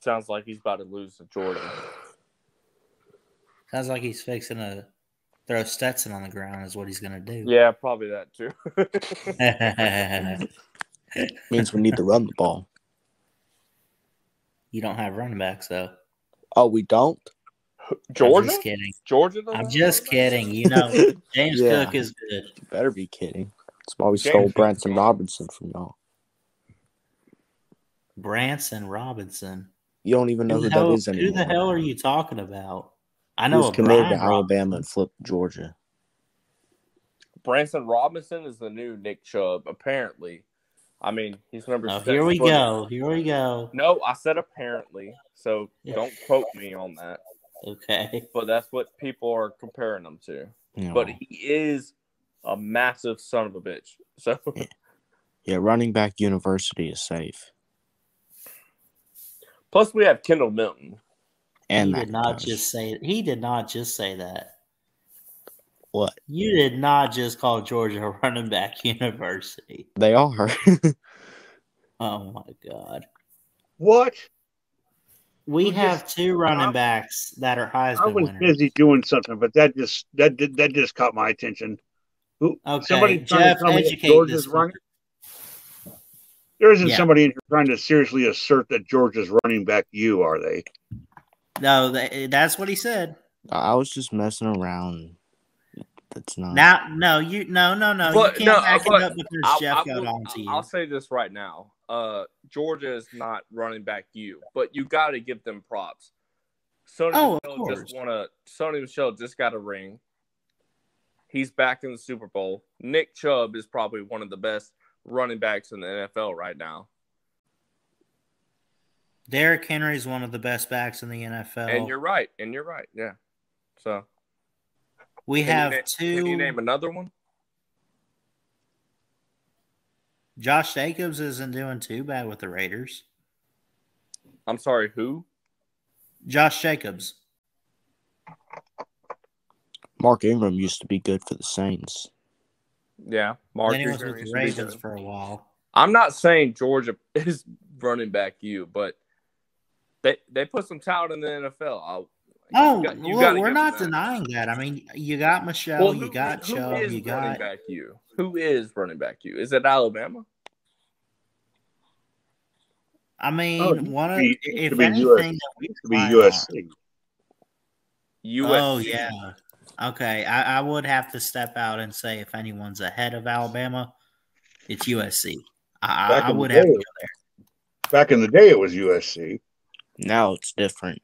Sounds like he's about to lose to Jordan. Sounds like he's fixing to throw Stetson on the ground. Is what he's gonna do. Yeah, probably that too. Means we need to run the ball. you don't have running backs though. Oh, we don't? I'm Georgia, just kidding. Georgia. doesn't I'm just kidding. You know, James Yeah. Cook is good. You better be kidding. That's why we James stole Branson Robinson from y'all. Branson Robinson. You don't even know Who who the, hell, is anymore. who the hell are you talking about? I He know was a committed Brian to Alabama and flipped Georgia. Branson Robinson is the new Nick Chubb, apparently. I mean, he's number. Oh, six, here we go. Here we go. No, I said apparently, so Yeah. don't quote me on that. Okay. But that's what people are comparing him to. You. But he is a massive son of a bitch. So yeah, running back university is safe. Plus we have Kendall Milton. And he did not McIntosh. just say he did not just say that. what? You did not just call Georgia a running back university. They are. Oh my god. What? We Who have just- two running backs that are high dividend I was winners. busy doing something, but that just that did that just caught my attention. Who? Okay, somebody trying Jeff, to tell me educate Georgia's this running. There isn't Yeah. somebody in here trying to seriously assert that Georgia's running back you, are they? No, that, that's what he said. I was just messing around. That's not. Now, no, you, no, no, no, But, you can't no, back it up because I- Jeff I got will- on to you. I'll say this right now. Uh, Georgia is not running back you, but you got to give them props. Sony Oh, of Michel course. just won a Sony Michel just got a ring. He's back in the Super Bowl. Nick Chubb is probably one of the best running backs in the NFL right now. Derrick Henry is one of the best backs in the NFL. And you're right. And you're right. Yeah. So we can you have na- two. Can you name another one? Josh Jacobs isn't doing too bad with the Raiders. I'm sorry. Who? Josh Jacobs. Mark Ingram used to be good for the Saints. Yeah, Mark. then he was with the used to be Ravens for a while. I'm not saying Georgia is running back you, but they they put some talent in the NFL. I'll, Oh, you got- you well, we're not that. denying that. I mean, you got Michel, Well, you who- got who Chubb, is you running got. back you? Who is running back you? Is it Alabama? I mean, Oh, it one of be- if anything US that we To be USC. USC. Oh yeah. Okay, I, I would have to step out and say if anyone's ahead of Alabama, it's USC. I, Back I, I in the would have to day. go there. Back in the day, it was USC. Now it's different.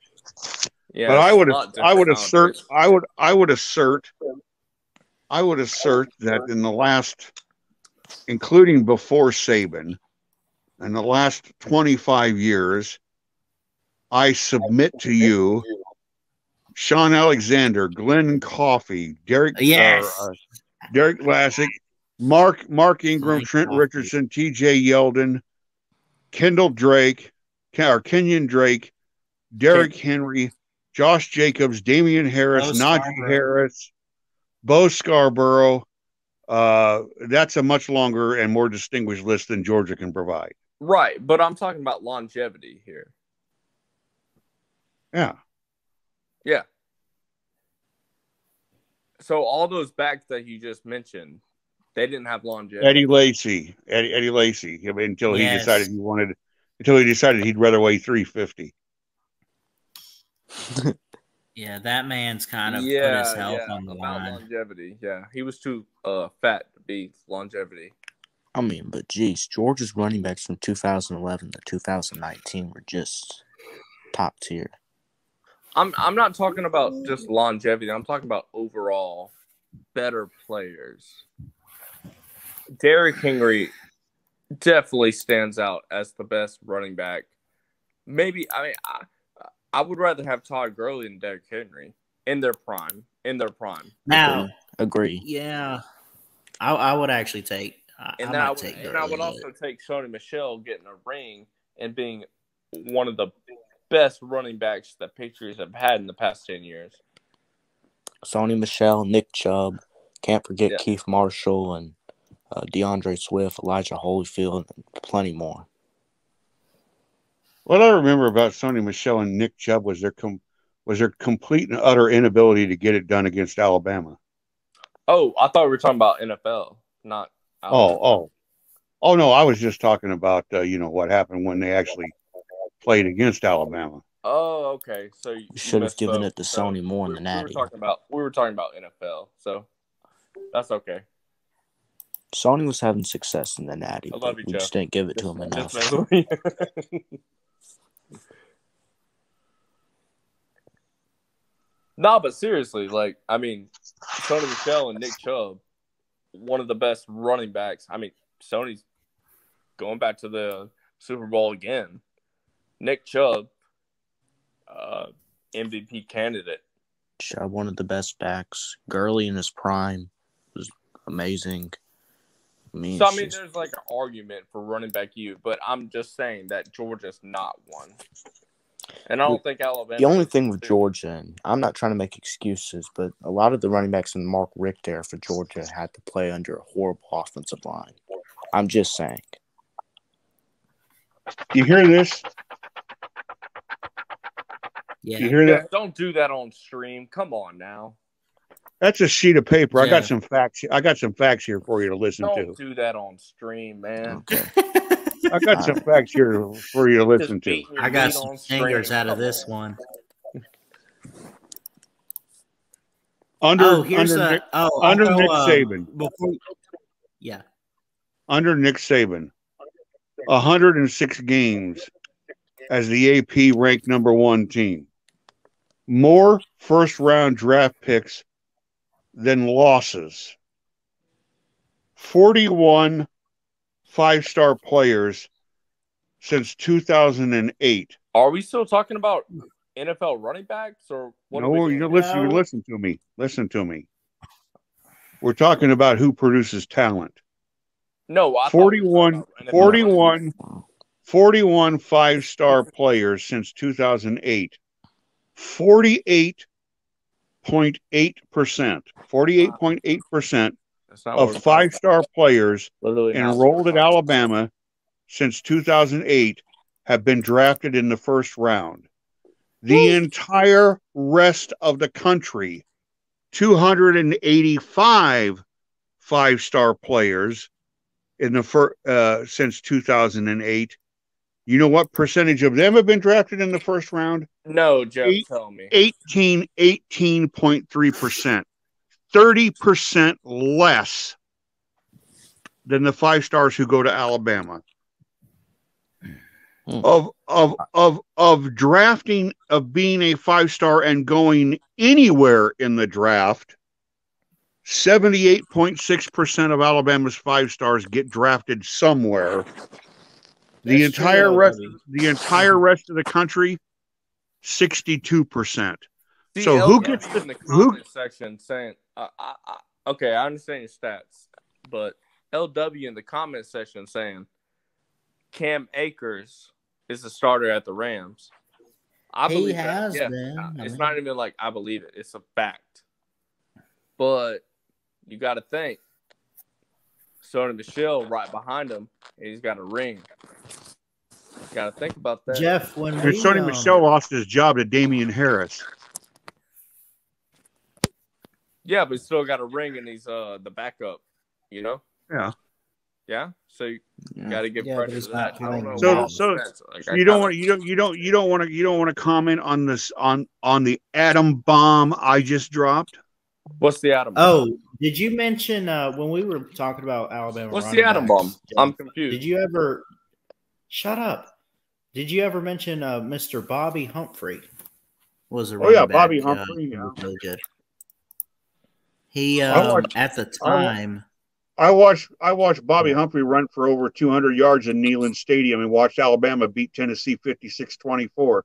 Yeah, but I would I would assert. I would I would assert I would assert that in the last including before Saban in the last 25 years I submit to you Shaun Alexander, Glen Coffee, Derek Yes. uh, uh, Derek Lassick, Mark Mark Ingram, Glen Trent Coffee. Richardson, TJ Yeldon, Kendall Drake, or Kenyan Drake, Derrick Henry, Josh Jacobs, Damien Harris, Bo Najee Harris, Bo Scarborough. Uh, that's a much longer and more distinguished list than Georgia can provide. Right, but I'm talking about longevity here. Yeah. Yeah. So all those backs that you just mentioned, they didn't have longevity. Eddie Lacy, Eddie, Eddie Lacy, I mean, until he decided he wanted, until he decided he'd rather weigh 350. Yeah, that man's kind of yeah, put his health yeah, on the about line. longevity. Yeah, he was too uh, fat to be longevity. I mean, but geez, Georgia's running backs from 2011 to 2019 were just top tier. I'm I'm not talking about just longevity. I'm talking about overall better players. Derrick Henry definitely stands out as the best running back. Maybe I mean I, I would rather have Todd Gurley than Derrick Henry in their prime. In their prime. Now, Agree. yeah, I, I would actually take. I, And I I would, take and I would Gurley, also take Sony Michel getting a ring and being one of the best running backs the Patriots have had in the past ten years. Sony Michel, Nick Chubb, can't forget Yeah. Keith Marshall and uh, DeAndre Swift, Elijah Holyfield, and plenty more. What I remember about Sony Michel and Nick Chubb was their com- was their complete and utter inability to get it done against Alabama. Oh, I thought we were talking about NFL, not. Oh, oh, oh no! I was just talking about uh, you know what happened when they actually played against Alabama. Oh, okay. So you You should have given both. it to So Sony more we, than we were talking about we were talking about NFL, so that's okay. Sony was having success in the Natty, I but love you, we Joe. just didn't give it to him enough. Just mess- no, but seriously, like I mean, Sony Michel and Nick Chubb, one of the best running backs. I mean, Sony's going back to the Super Bowl again. Nick Chubb, uh, MVP candidate. Chubb, one of the best backs. Gurley in his prime was amazing. I mean, So I mean, just- there's like an argument for running back you, but I'm just saying that Georgia's not one, and I don't think Alabama. the only thing with too. Georgia, and I'm not trying to make excuses, but a lot of the running backs in Mark Richt era for Georgia had to play under a horrible offensive line. I'm just saying. You hear this? Yeah. You hear Yeah, that? don't do that on stream. Come on now. That's a sheet of paper. I got some facts. I got some facts here for you to listen to. Don't to. do that on stream, man. Okay. I got some facts here for you to listen to. I got some fingers out of Come this on. one. Under oh, here's under a oh under also, Nick um, Saban. Before, yeah, under Nick Saban, 106 games as the AP ranked number one team. More first round draft picks than losses. 41 five star players since 2008. Are we still talking about NFL running backs or what? are we No, you know, listen, you No. listen to me. Listen to me. We're talking about who produces talent. no, I thought we 41, talking about NFL 41, 41 five star players since 2008. 48.8%. 48.8% That's not what we're of five star players Literally enrolled at Alabama since 2008 have been drafted in the first round. The entire rest of the country, 285 five star players in the fir- uh, since 2008. You know what percentage of them have been drafted in the first round? No, Jeff, Eight- tell me. 18, 18.3%. 30% less than the five stars who go to Alabama. Hmm. Of of of of drafting of being a five star and going anywhere in the draft, 78.6% of Alabama's five stars get drafted somewhere. The That's entire though, rest buddy. the entire rest of the country, 62%. So who gets the- in the who- section saying, uh, I, I, okay, I understand your stats, but LW in the comment section saying Cam Akers is the starter at the Rams. I He believe has that. Yeah, been. I it's mean- not even like I believe it; it's a fact. But you got to think, Sony Michel right behind him, and he's got a ring. Got to think about that. Jeff. When And we, Sony um, Michel lost his job to Damien Harris. Yeah, but he's still got a ring, and he's uh the backup. You know. Yeah. Yeah. So you Yeah. got to give Yeah, but credit he's to that. I don't know. So- so the stats. Like, I you don't kinda- want you don't you don't you don't want to you don't want to comment on this on on the atom bomb I just dropped. What's the atom? Oh, did you mention uh, when we were talking about Alabama? What's the atom backs, bomb? Jeff, I'm confused. Did you ever? Shut up. Did you ever mention uh, Mr. Bobby Humphrey? Was a Oh, yeah, running Bobby back, uh, Humphrey, yeah. was really good. He um, watched- at the time. I watched I watched Bobby Humphrey run for over 200 yards in Neyland Stadium and watched Alabama beat Tennessee 56-24.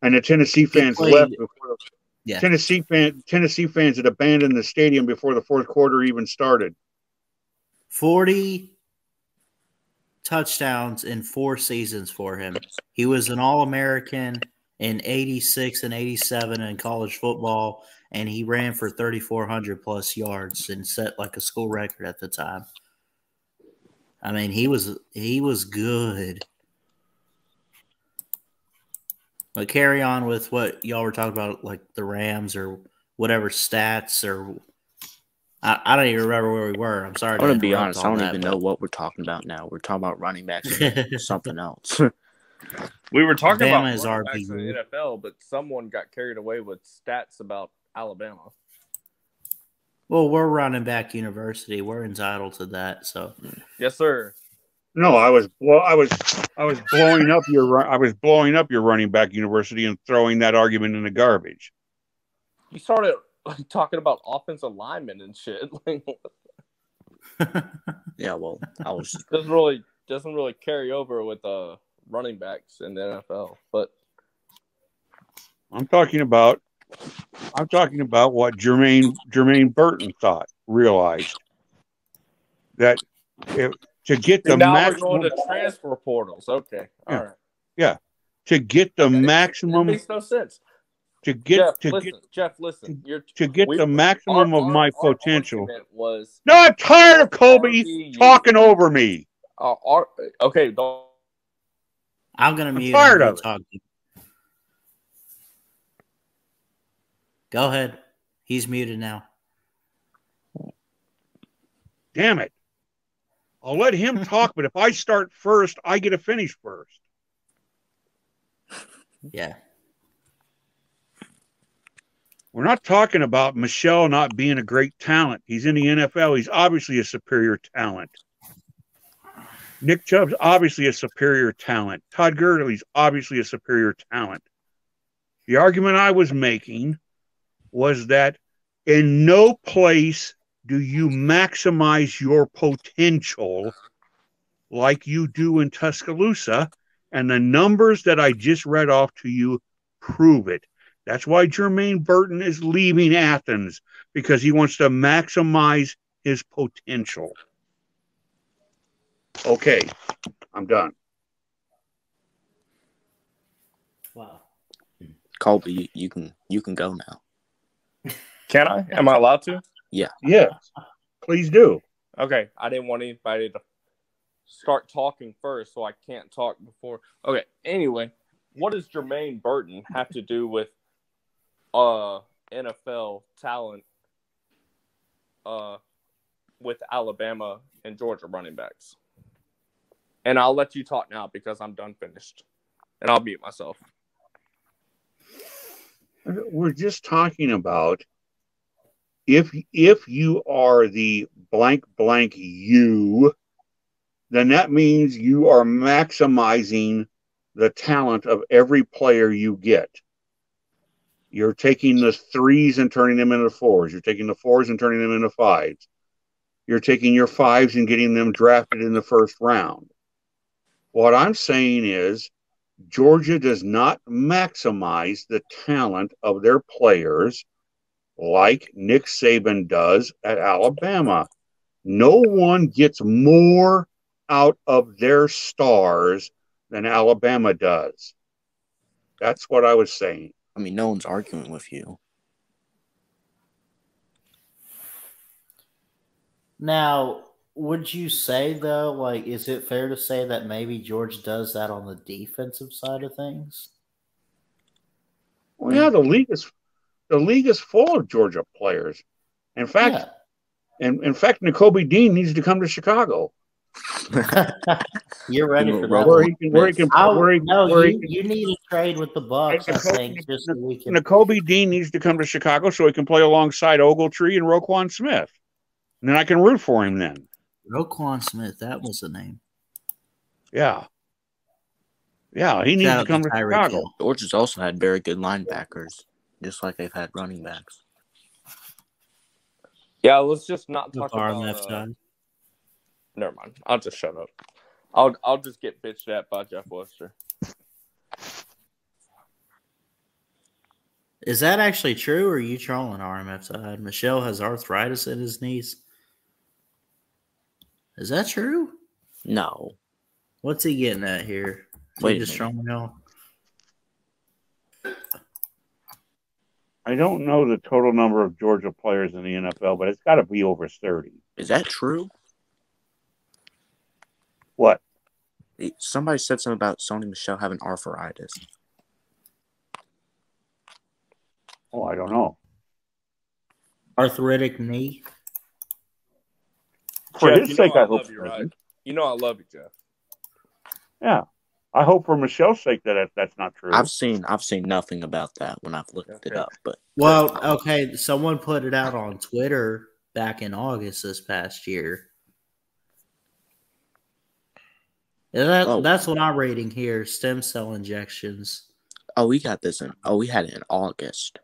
And the Tennessee fans played- left before the Yeah. Tennessee fan Tennessee fans had abandoned the stadium before the fourth quarter even started. 40 touchdowns in four seasons for him. He was an All American in 86 and 87 in college football, and he ran for 3,400 plus yards and set like a school record at the time. I mean, he was he was good. But carry on with what y'all were talking about, like the Rams or whatever stats or. I, I don't even remember where we were. I'm sorry. I'm gonna be honest. I don't that, even but- know what we're talking about now. We're talking about running backs and something else. We were talking Bama about is running backs RB. in the NFL, but someone got carried away with stats about Alabama. Well, we're running back university. We're entitled to that. So Yes, sir. No, I was well. I was I was blowing up your I was blowing up your running back university and throwing that argument in the garbage. You started like, talking about offensive linemen and shit. Yeah, well, I was doesn't really doesn't really carry over with uh running backs in the NFL. But I'm talking about I'm talking about what Jermaine Jermaine Burton thought realized that if, to get the now we're going to transfer portals. Okay, all Yeah. right. to get the It maximum makes no sense. to get Jeff, to listen. get Jeff, listen. You're to get we- the maximum our- of my our- our potential. argument was No, I'm tired of Colby talking over me. uh, our, okay. Don't I'm gonna mute. tired him of and talk. Go ahead. He's muted now. Damn it. I'll let him talk, but if I start first, I get to finish first. Yeah. We're not talking about Michel not being a great talent. He's in the NFL. He's obviously a superior talent. Nick Chubb's obviously a superior talent. Todd Gurley's obviously a superior talent. The argument I was making was that in no place do you maximize your potential like you do in Tuscaloosa. And the numbers that I just read off to you prove it. That's why Jermaine Burton is leaving Athens because he wants to maximize his potential. Okay, I'm done. Wow. Colby. You, you can you can go now. can I? Am I allowed to? Yes, please do. Okay, I didn't want anybody to start talking first, so I can't talk before. Okay, anyway, what does Jermaine Burton have to do with uh NFL talent uh with Alabama and Georgia running backs? And I'll let you talk now because I'm done finished. And I'll mute myself. We're just talking about if if you are the blank blank you, then that means you are maximizing the talent of every player you get. You're taking the threes and turning them into fours. You're taking the fours and turning them into fives. You're taking your fives and getting them drafted in the first round. What I'm saying is Georgia does not maximize the talent of their players like Nick Saban does at Alabama. No one gets more out of their stars than Alabama does. That's what I was saying. I mean, no one's arguing with you. Now, would you say though, like, is it fair to say that maybe George does that on the defensive side of things? Well, yeah, the league is the league is full of Georgia players. In fact, in, in fact, Nakobe Dean needs to come to Chicago You're ready for that. Where where he can where he can I, where he, no, where he you, can you need to trade with the Bucks. I think just so we can. Nakobe Dean needs to come to Chicago so he can play alongside Ogletree and Roquan Smith. And then I can root for him then. Roquan Smith, that was the name. Yeah. Yeah, he needs Shout to come to Tyreek Chicago. Hill. Georgia's also had very good linebackers, just like they've had running backs. Yeah, let's just not The talk far about. left uh, side. never mind. I'll just shut up. I'll I'll just get bitched at by Jeff Webster. Is that actually true, or are you trolling RMF side? Michel has arthritis in his knees. Is that true? No, What's he getting at here? Is Wait he a just minute. trolling y'all? I don't know the total number of Georgia players in the NFL, but it's got to be over 30. is that true? What? Somebody said something about Sony Michel having arthritis. Oh, I don't know. Arthritic knee. For Jeff, his you sake, know I I hope love he you, right? You know I love you, Jeff. Yeah, I hope for Michel's sake that that's not true. I've seen I've seen nothing about that when I've looked it up, but Well, okay, someone put it out on Twitter back in August this past year. Yeah, that, Oh. That's what I'm reading here stem cell injections. oh, we got this in oh, we had it in August.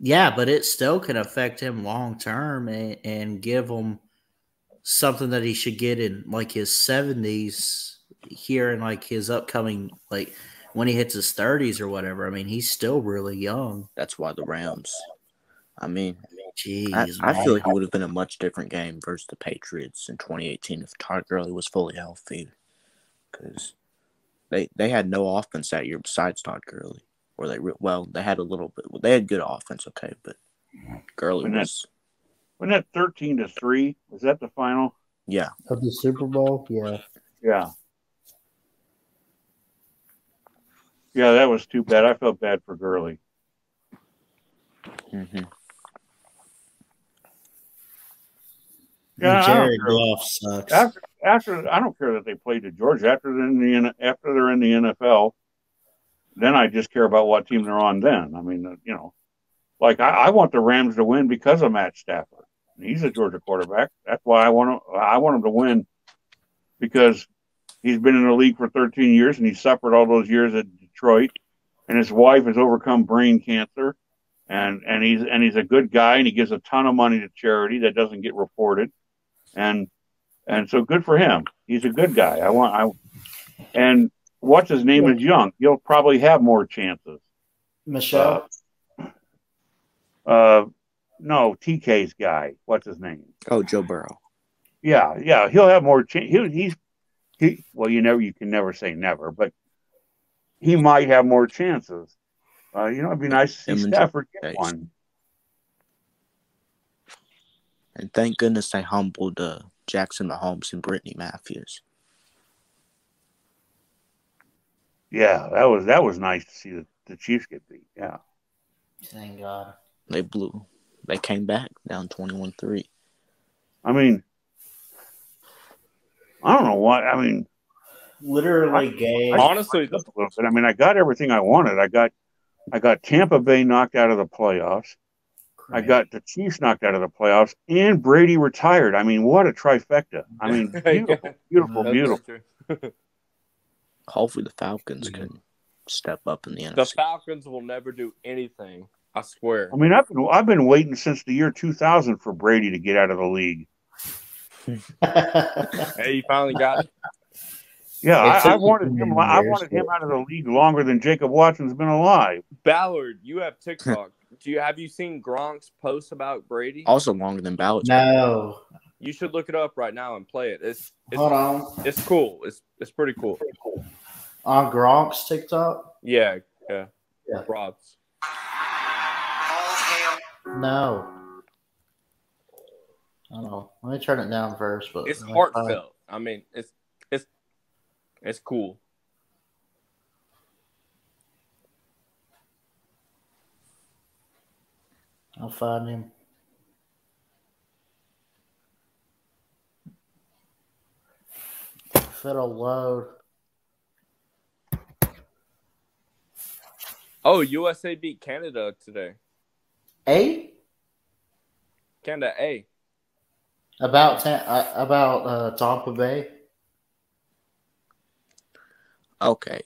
Yeah, but it still can affect him long term and, and give him something that he should get in like his 70s here in like his upcoming, like when he hits his 30s or whatever. I mean, he's still really young. That's why the Rams. I mean, Jeez. I, I feel like it would have been a much different game versus the Patriots in 2018 if Todd Gurley was fully healthy, because they they had no offense that year besides Todd Gurley. Or they re- well they had a little bit. Well, they had good offense, okay, but Gurley Wasn't that- was Wasn't that thirteen to three? Was that the final? yeah. of the Super Bowl, yeah. Yeah. Yeah, that was too bad. I felt bad for Gurley. hmm Yeah, I don't Jared care. Goff sucks. After, after I don't care that they played to Georgia. After they're in the after they're in the NFL, then I just care about what team they're on. Then I mean, you know, like I, I want the Rams to win because of Matt Stafford. He's a Georgia quarterback. That's why I want him. I want him to win because he's been in the league for 13 years and he suffered all those years at Detroit, and his wife has overcome brain cancer, and and he's and he's a good guy and he gives a ton of money to charity that doesn't get reported, and and so good for him. He's a good guy. I want I and what's his name is young. He'll probably have more chances. Michelle. Uh, no, TK's guy. What's his name? Oh, Joe Burrow. Yeah, yeah, he'll have more chance. He, he's he. Well, you never, you can never say never, but he might have more chances. Uh, you know, it'd be nice to see Him Stafford get Chase. one. And thank goodness they humbled uh, Jackson Mahomes and Brittany Matthews. Yeah, that was that was nice to see the, the Chiefs get beat. Yeah, Thank God. They blew. They came back down 21 3. I mean, I don't know what. I mean, Literally gay. Honestly, just a. I mean, I got everything I wanted. I got, I got Tampa Bay knocked out of the playoffs. I got the Chiefs knocked out of the playoffs, and Brady retired. I mean, what a trifecta! I mean, beautiful, beautiful, beautiful. Hopefully the Falcons Yeah. can mm-hmm. step up in the end. The NFC. Falcons will never do anything. I swear. I mean, I've been I've been waiting since the year 2000 for Brady to get out of the league. Hey, you finally got it. Yeah, It's I, I a- wanted him. I wanted him out of the league longer than Jacob Watson's been alive. Ballard, you have TikTok. Do you have you seen Gronk's post about Brady? Also longer than Ballots. no. You should look it up right now and play it. It's it's, Hold on. it's cool. It's it's pretty cool. On Gronk's TikTok? Yeah, yeah. Yeah. Rob's. No. I don't know. Let me turn it down first. But It's heartfelt. I mean, it's it's cool. I'll find him. It'll load. Oh, USA beat Canada today. Eight? Canada A. About ten, uh, about uh, Tampa Bay. Okay.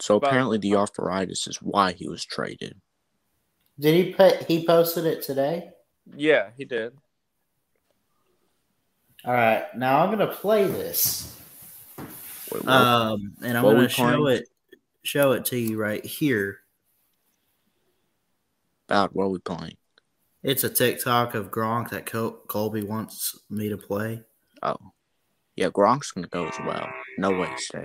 So But- apparently the arthritis is why he was traded. Did he put? He posted it today. Yeah, he did. All right, now I'm gonna play this. Wait, what? Um, and I'm gonna show playing? it, show it to you right here. About what are we playing? It's a TikTok of Gronk that Col- Colby wants me to play. Oh. Yeah, Gronk's gonna go as well. No way he stays.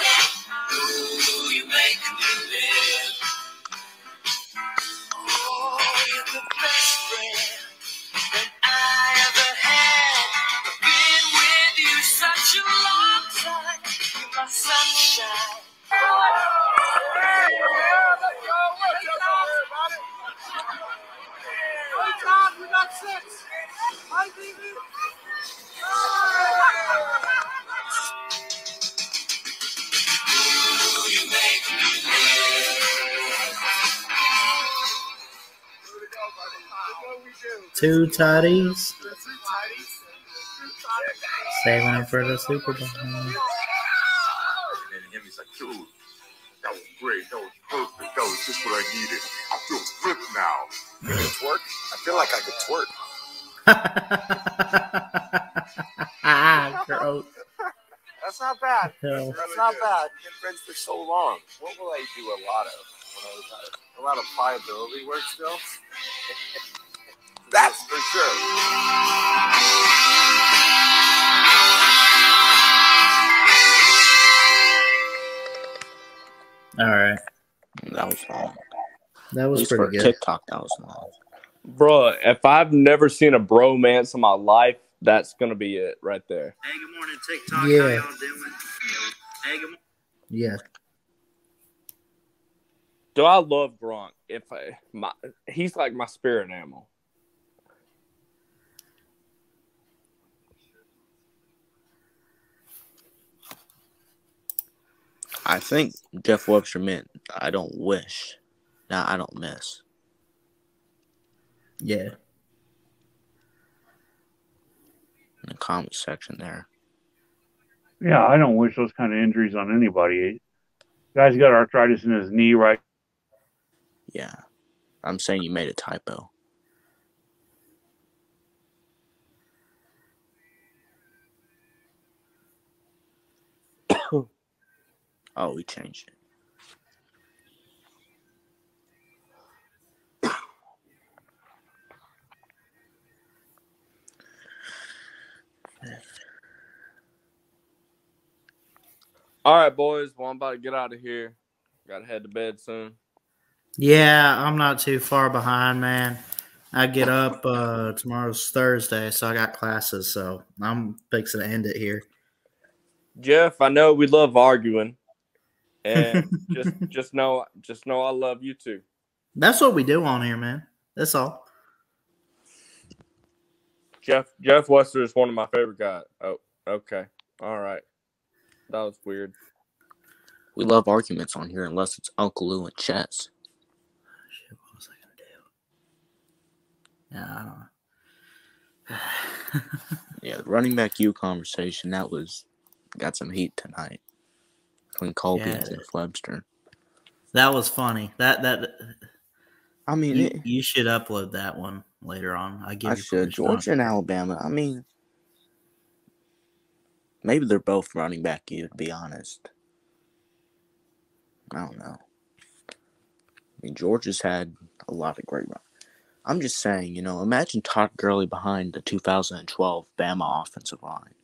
Two tutties. Saving it for the Super Bowl. And him, he's like, dude, that was great. That was perfect. That was just what I needed. I feel flipped now. You can twerk? I feel like I could twerk. ah, gross. That's not bad. Hell. That's not bad. Been friends for so long. What will I do a lot of when I was out? A lot of pliability work still. That's for sure. All right. That was long. That was least for pretty good. TikTok, that was long. Bruh, if I've never seen a bromance in my life, that's gonna be it right there. Hey, good morning, TikTok. Yeah. How y'all doing? Hey, good morning. Yeah. Do I love Gronk? If I, my, he's like my spirit animal. I think Jeff Webster meant I don't wish. Now I don't miss. Yeah. In the comment section there. Yeah, I don't wish those kind of injuries on anybody. Guy's got arthritis in his knee right Yeah. I'm saying you made a typo. Oh, we changed it. All right, boys. Well, I'm about to get out of here. Got to head to bed soon. Yeah, I'm not too far behind, man. I get up uh tomorrow's Thursday, so I got classes, so I'm fixing to end it here. Jeff, I know we love arguing, and just just know just know I love you too. That's what we do on here, man. That's all. Jeff Jeff Webster is one of my favorite guys. Oh, okay, all right. That was weird. We love arguments on here unless it's Uncle Lou and chess. Shit, what was I gonna do? Yeah, I don't know. Yeah, the running back you conversation, that was got some heat tonight. Between Colby Yeah. and Webster. that was funny. That that I mean you, it, you should upload that one later on. I give I you should. permission on. Georgia and Alabama. I mean, maybe they're both running back. You to be honest. I don't know. I mean, Georgia's had a lot of great run. I'm just saying, you know, imagine Todd Gurley behind the 2012 Bama offensive line.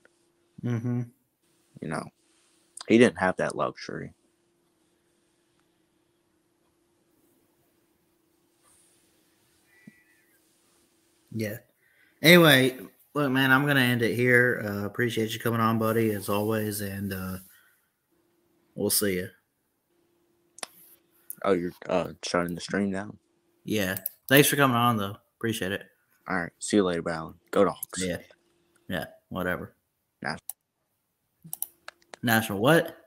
Mm-hmm. You know, he didn't have that luxury. Yeah. Anyway, look, man, I'm gonna end it here. Uh, appreciate you coming on, buddy, as always, and uh, we'll see you. Oh, you're uh, shutting the stream down. Yeah. Thanks for coming on, though. Appreciate it. All right. See you later, Ballon. Go dogs. Yeah. Yeah. Whatever. Nas- National what?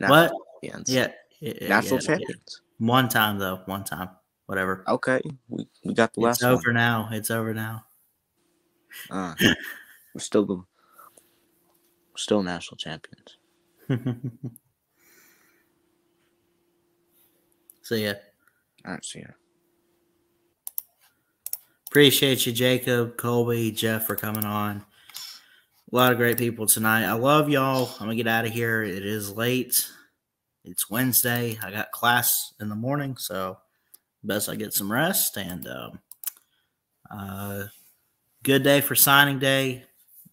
National What? Champions. Yeah. yeah, yeah, National yeah. champions. One time though. One time. Whatever. Okay. We, we got the last. It's over now. It's over now. Uh, we're still the we're still national champions. see ya. All right. See ya. Appreciate you, Jacob, Colby, Jeff, for coming on. A lot of great people tonight. I love y'all. I'm gonna get out of here. It is late. It's Wednesday. I got class in the morning, so best I get some rest. And um, uh, good day for signing day.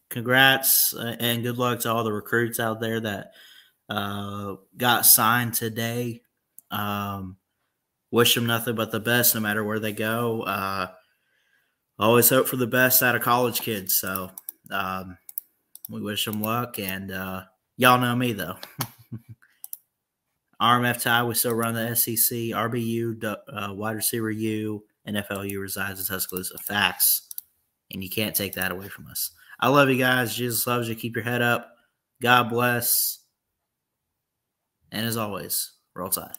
congrats uh, and good luck to all the recruits out there that uh, got signed today. Um, wish them nothing but the best, no matter where they go. Uh, always hope for the best out of college kids. So um, we wish them luck, and uh, y'all know me though. RMF tie, we still run the SEC, RBU, uh, wide receiver U, and FLU resides in Tuscaloosa. Facts. And you can't take that away from us. I love you guys. Jesus loves you. Keep your head up. God bless. And as always, roll tide.